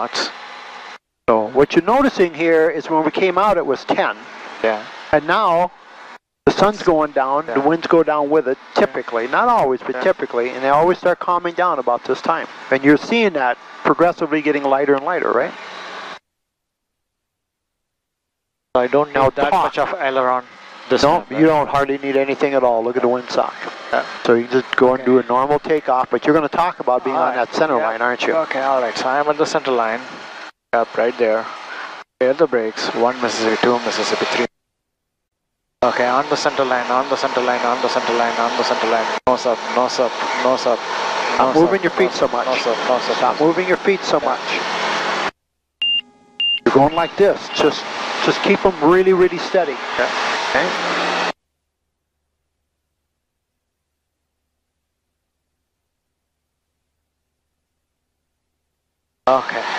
knots. So what you're noticing here is when we came out, it was 10. Yeah. And now the sun's going down, the winds go down with it, typically. Not always, but Yeah. typically. And they always start calming down about this time. And you're seeing that progressively getting lighter and lighter, right? I don't Now need that talk. much of aileron this No, time, you don't hardly need anything at all. Look at the windsock. Yeah. So you can just go and do a normal takeoff, but you're going to talk about being on that center Yeah. line, aren't you? Okay, alright, so I'm at the center line. Up right there. Clear the brakes. One Mississippi, two Mississippi, three. Okay, on the center line, on the center line, on the center line, on the center line. Nose up, nose up, nose up. Stop moving your feet so much. Nose up, nose up. Stop moving your feet so much. You're going like this. Just, just keep them really, really steady. Okay. Okay.